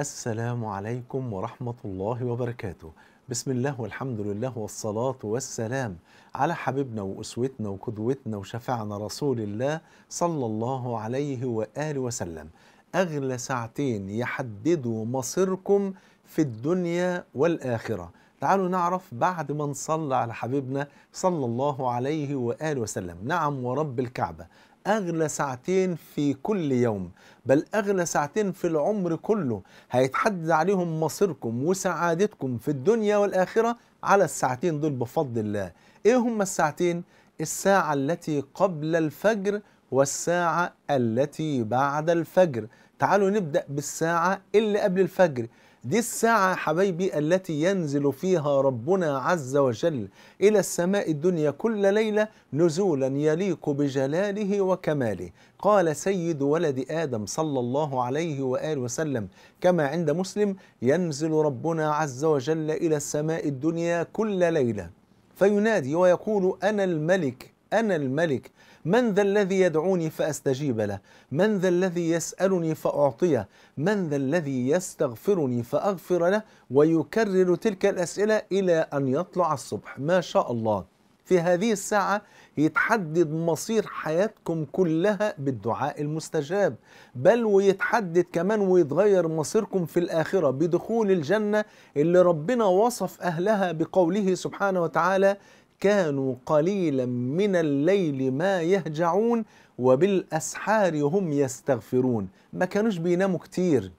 السلام عليكم ورحمة الله وبركاته. بسم الله والحمد لله والصلاة والسلام على حبيبنا وأسوتنا وقدوتنا وشفعنا رسول الله صلى الله عليه وآله وسلم. أغلى ساعتين يحددوا مصيركم في الدنيا والآخرة. تعالوا نعرف بعد ما نصلى على حبيبنا صلى الله عليه وآله وسلم. نعم ورب الكعبة. أغلى ساعتين في كل يوم بل أغلى ساعتين في العمر كله. هيتحدد عليهم مصيركم وسعادتكم في الدنيا والآخرة على الساعتين دول بفضل الله. إيه هم الساعتين؟ الساعة التي قبل الفجر والساعة التي بعد الفجر. تعالوا نبدأ بالساعة اللي قبل الفجر. دي الساعة حبايبي التي ينزل فيها ربنا عز وجل إلى السماء الدنيا كل ليلة نزولا يليق بجلاله وكماله. قال سيد ولد آدم صلى الله عليه وآله وسلم كما عند مسلم ينزل ربنا عز وجل إلى السماء الدنيا كل ليلة. فينادي ويقول أنا الملك أنا الملك. من ذا الذي يدعوني فأستجيب له. من ذا الذي يسألني فأعطيه. من ذا الذي يستغفرني فأغفر له. ويكرر تلك الأسئلة إلى أن يطلع الصبح. ما شاء الله. في هذه الساعة يتحدد مصير حياتكم كلها بالدعاء المستجاب. بل ويتحدد كمان ويتغير مصيركم في الآخرة. بدخول الجنة اللي ربنا وصف أهلها بقوله سبحانه وتعالى كانوا قليلا من الليل ما يهجعون وبالأسحار هم يستغفرون. ما كانوش بيناموا كتير.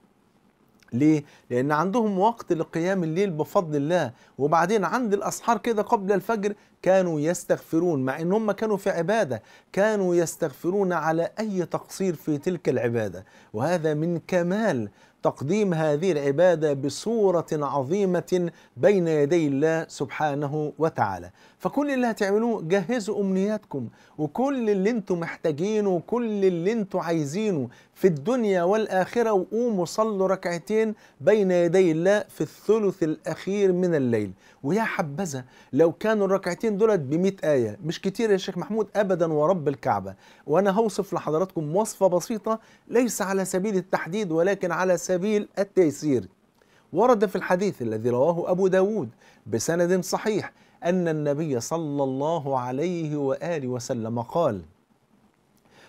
ليه؟ لأن عندهم وقت لقيام الليل بفضل الله. وبعدين عند الأسحار كده قبل الفجر كانوا يستغفرون مع أن هم كانوا في عبادة. كانوا يستغفرون على أي تقصير في تلك العبادة. وهذا من كمال تقديم هذه العبادة بصورة عظيمة بين يدي الله سبحانه وتعالى. فكل اللي هتعملوه جهزوا أمنياتكم وكل اللي أنتم محتاجينه وكل اللي أنتم عايزينه في الدنيا والآخرة وقوموا صلوا ركعتين بين يدي الله في الثلث الأخير من الليل. ويا حبذا لو كانوا الركعتين دولت بمئة آية مش كتير يا شيخ محمود أبدا ورب الكعبة. وأنا هوصف لحضراتكم وصفة بسيطة ليس على سبيل التحديد ولكن على سبيل التيسير. ورد في الحديث الذي رواه أبو داود بسند صحيح أن النبي صلى الله عليه وآله وسلم قال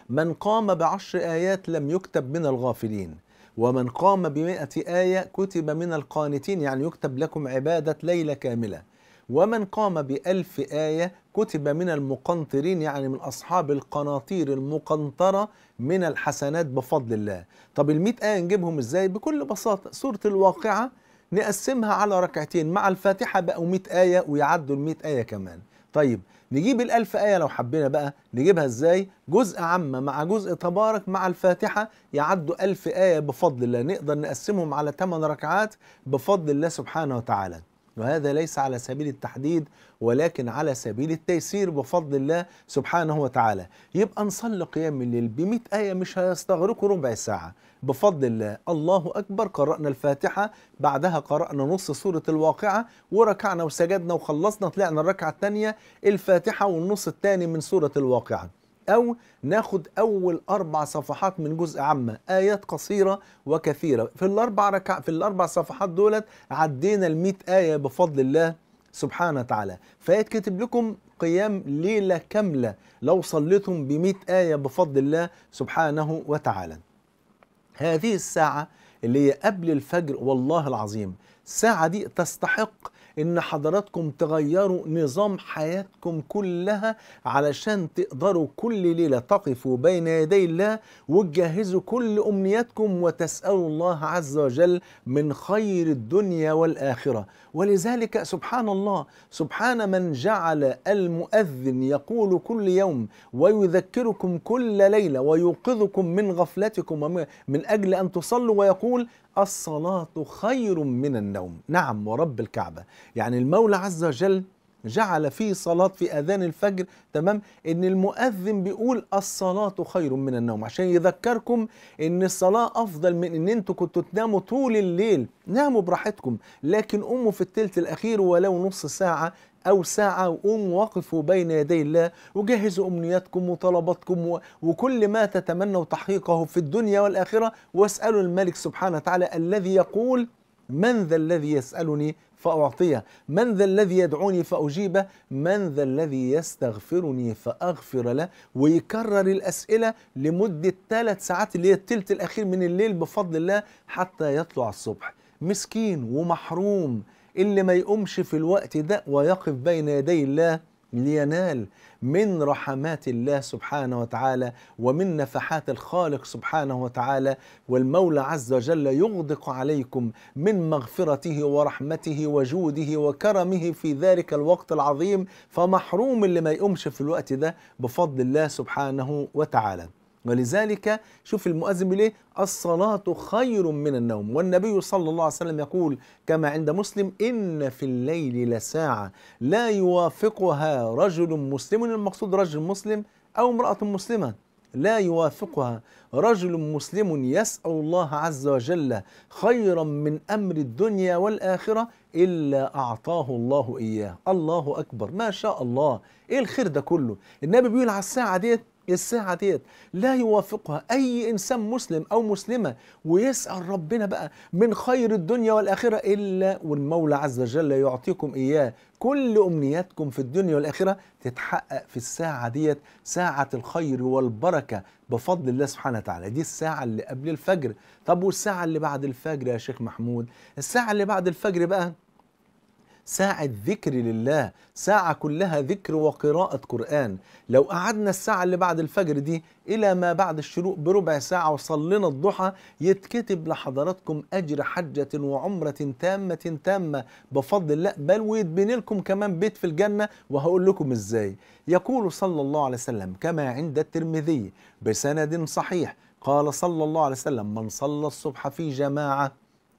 من قام بعشر آيات لم يكتب من الغافلين ومن قام بمائة آية كتب من القانتين. يعني يكتب لكم عبادة ليلة كاملة. ومن قام بألف آية كتب من المقنطرين يعني من أصحاب القناطير المقنطرة من الحسنات بفضل الله. طب المئة آية نجيبهم إزاي؟ بكل بساطة سورة الواقعة نقسمها على ركعتين مع الفاتحة بقوا 100 آية ويعدوا ال 100 آية كمان. طيب نجيب الألف آية لو حبينا بقى نجيبها إزاي؟ جزء عامة مع جزء تبارك مع الفاتحة يعدوا ألف آية بفضل الله. نقدر نقسمهم على 8 ركعات بفضل الله سبحانه وتعالى. وهذا ليس على سبيل التحديد ولكن على سبيل التيسير بفضل الله سبحانه وتعالى. يبقى نصلي قيام الليل ب آية مش هيستغرقوا ربع ساعة. بفضل الله الله أكبر قرأنا الفاتحة بعدها قرأنا نص سورة الواقعة وركعنا وسجدنا وخلصنا طلعنا الركعة الثانية الفاتحة والنص الثاني من سورة الواقعة. أو ناخد أول أربع صفحات من جزء عامة آيات قصيرة وكثيرة. في الأربع ركع في الأربع صفحات دولت عدينا المئة آية بفضل الله سبحانه وتعالى. فيتكتب لكم قيام ليلة كاملة لو صليتم بمئة آية بفضل الله سبحانه وتعالى. هذه الساعة اللي هي قبل الفجر والله العظيم. الساعة دي تستحق إن حضراتكم تغيروا نظام حياتكم كلها علشان تقدروا كل ليلة تقفوا بين يدي الله وتجهزوا كل أمنياتكم وتسألوا الله عز وجل من خير الدنيا والآخرة. ولذلك سبحان الله سبحان من جعل المؤذن يقول كل يوم ويذكركم كل ليلة ويوقظكم من غفلتكم من أجل أن تصلوا ويقول الصلاة خير من النوم. نعم ورب الكعبة. يعني المولى عز وجل جعل في صلاة في أذان الفجر تمام؟ إن المؤذن بيقول الصلاة خير من النوم. عشان يذكركم إن الصلاة أفضل من إن أنتوا كنتوا تناموا طول الليل. ناموا براحتكم. لكن قوموا في التلت الأخير ولو نص ساعة أو ساعة وقوموا وقفوا بين يدي الله وجهزوا أمنياتكم وطلباتكم وكل ما تتمنوا تحقيقه في الدنيا والآخرة واسألوا الملك سبحانه وتعالى الذي يقول من ذا الذي يسألني فأعطيه. من ذا الذي يدعوني فأجيبه. من ذا الذي يستغفرني فأغفر له. ويكرر الأسئلة لمدة ثلاث ساعات اللي هي التلت الأخير من الليل بفضل الله حتى يطلع الصبح. مسكين ومحروم اللي ما يقومش في الوقت ده ويقف بين يدي الله لينال من رحمات الله سبحانه وتعالى ومن نفحات الخالق سبحانه وتعالى. والمولى عز وجل يغدق عليكم من مغفرته ورحمته وجوده وكرمه في ذلك الوقت العظيم. فمحروم اللي ما يقومش في الوقت ده بفضل الله سبحانه وتعالى. ولذلك شوف المؤذن بيقول إيه؟ الصلاة خير من النوم. والنبي صلى الله عليه وسلم يقول كما عند مسلم إن في الليل لساعة لا يوافقها رجل مسلم. المقصود رجل مسلم أو امرأة مسلمة لا يوافقها رجل مسلم. يسأل الله عز وجل خيرا من أمر الدنيا والآخرة إلا أعطاه الله إياه. الله أكبر. ما شاء الله. إيه الخير ده كله؟ النبي بيقول على الساعة ديت الساعة ديت لا يوافقها أي إنسان مسلم أو مسلمة. ويسأل ربنا بقى من خير الدنيا والآخرة إلا والمولى عز وجل يعطيكم إياه. كل أمنياتكم في الدنيا والآخرة تتحقق في الساعة ديت ساعة الخير والبركة بفضل الله سبحانه وتعالى. دي الساعة اللي قبل الفجر. طب والساعة اللي بعد الفجر يا شيخ محمود؟ الساعة اللي بعد الفجر بقى ساعة ذكر لله ساعة كلها ذكر وقراءة قرآن. لو قعدنا الساعة اللي بعد الفجر دي إلى ما بعد الشروق بربع ساعة وصلينا الضحى يتكتب لحضراتكم أجر حجة وعمرة تامة تامة. بفضل الله بل ويتبني لكم كمان بيت في الجنة. وهقول لكم إزاي. يقول صلى الله عليه وسلم كما عند الترمذي بسند صحيح قال صلى الله عليه وسلم من صلى الصبح في جماعة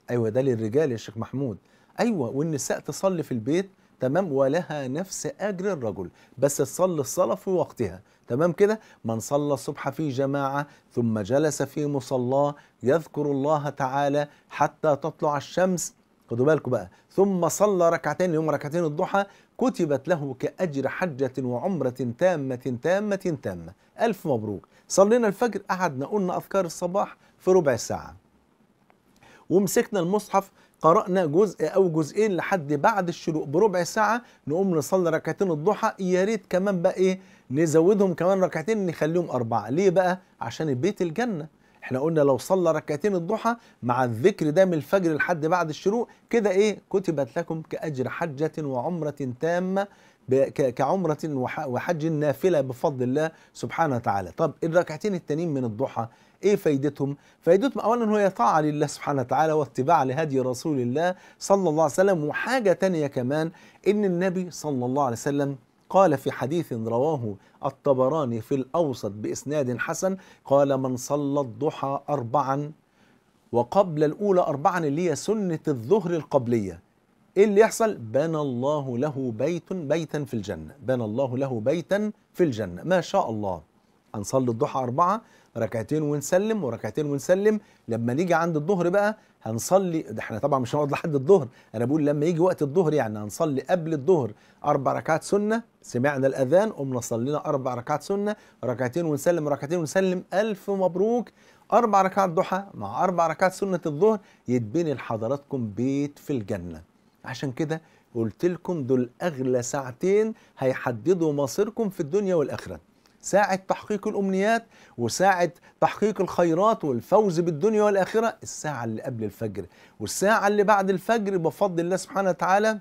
أيوة ده للرجال يا شيخ محمود. أيوه والنساء تصلي في البيت تمام ولها نفس أجر الرجل بس تصلي الصلاة في وقتها تمام كده؟ من صلى الصبح في جماعة ثم جلس في مصلاه يذكر الله تعالى حتى تطلع الشمس خدوا بالكم بقى ثم صلى ركعتين يوم ركعتين الضحى كتبت له كأجر حجة وعمرة تامة تامة تامة. ألف مبروك. صلينا الفجر قعدنا قلنا أذكار الصباح في ربع ساعة. ومسكنا المصحف قرأنا جزء أو جزئين لحد بعد الشروق بربع ساعة نقوم نصلي ركعتين الضحى يا ريت كمان بقى إيه نزودهم كمان ركعتين نخليهم أربعة. ليه بقى؟ عشان البيت الجنة. إحنا قلنا لو صلى ركعتين الضحى مع الذكر ده من الفجر لحد بعد الشروق كده إيه؟ كتبت لكم كأجر حجة وعمرة تامة كعمرة وحج نافلة بفضل الله سبحانه وتعالى. طب الركعتين التانيين من الضحى إيه فايدتهم؟ فايدتهم اولا هي طاعة لله سبحانه وتعالى واتباع لهدي رسول الله صلى الله عليه وسلم. وحاجة تانية كمان إن النبي صلى الله عليه وسلم قال في حديث رواه الطبراني في الأوسط بإسناد حسن قال من صلى الضحى أربعا وقبل الأولى أربعا اللي هي سنة الظهر القبلية إيه اللي يحصل؟ بنى الله له بيت بيتا في الجنة بنى الله له بيتا في الجنة. ما شاء الله. هنصلي الضحى أربعة ركعتين ونسلم وركعتين ونسلم. لما نيجي عند الظهر بقى هنصلي ده إحنا طبعا مش هنقعد لحد الظهر. أنا بقول لما يجي وقت الظهر يعني هنصلي قبل الظهر أربع ركعات سنة. سمعنا الأذان قمنا صلينا أربع ركعات سنة. ركعتين ونسلم ركعتين ونسلم ألف مبروك. أربع ركعات ضحى مع أربع ركعات سنة الظهر يتبني لحضراتكم بيت في الجنة. عشان كده قلت لكم دول أغلى ساعتين هيحددوا مصيركم في الدنيا والآخرة. ساعة تحقيق الأمنيات وساعة تحقيق الخيرات والفوز بالدنيا والآخرة. الساعة اللي قبل الفجر والساعة اللي بعد الفجر بفضل الله سبحانه وتعالى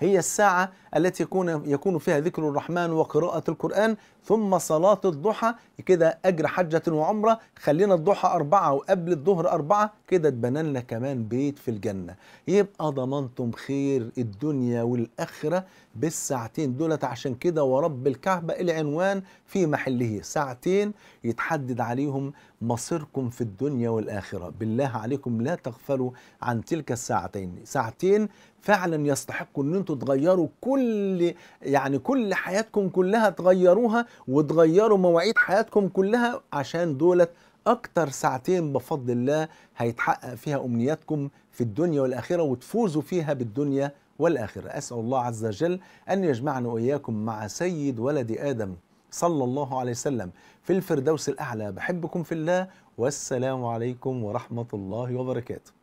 هي الساعة التي يكون يكون فيها ذكر الرحمن وقراءة القرآن ثم صلاة الضحى كده أجر حجة وعمرة خلينا الضحى أربعة وقبل الظهر أربعة كده اتبنى لنا كمان بيت في الجنة. يبقى ضمنتم خير الدنيا والآخرة بالساعتين دولت عشان كده ورب الكعبة العنوان في محله. ساعتين يتحدد عليهم مصيركم في الدنيا والآخرة. بالله عليكم لا تغفلوا عن تلك الساعتين. ساعتين فعلا يستحقوا إن أنتوا تغيروا كل يعني كل حياتكم كلها تغيروها وتغيروا مواعيد حياتكم كلها عشان دولت أكتر ساعتين بفضل الله هيتحقق فيها أمنياتكم في الدنيا والآخرة وتفوزوا فيها بالدنيا والآخرة. أسأل الله عز وجل أن يجمعنا وإياكم مع سيد ولد آدم صلى الله عليه وسلم في الفردوس الأعلى. بحبكم في الله والسلام عليكم ورحمة الله وبركاته.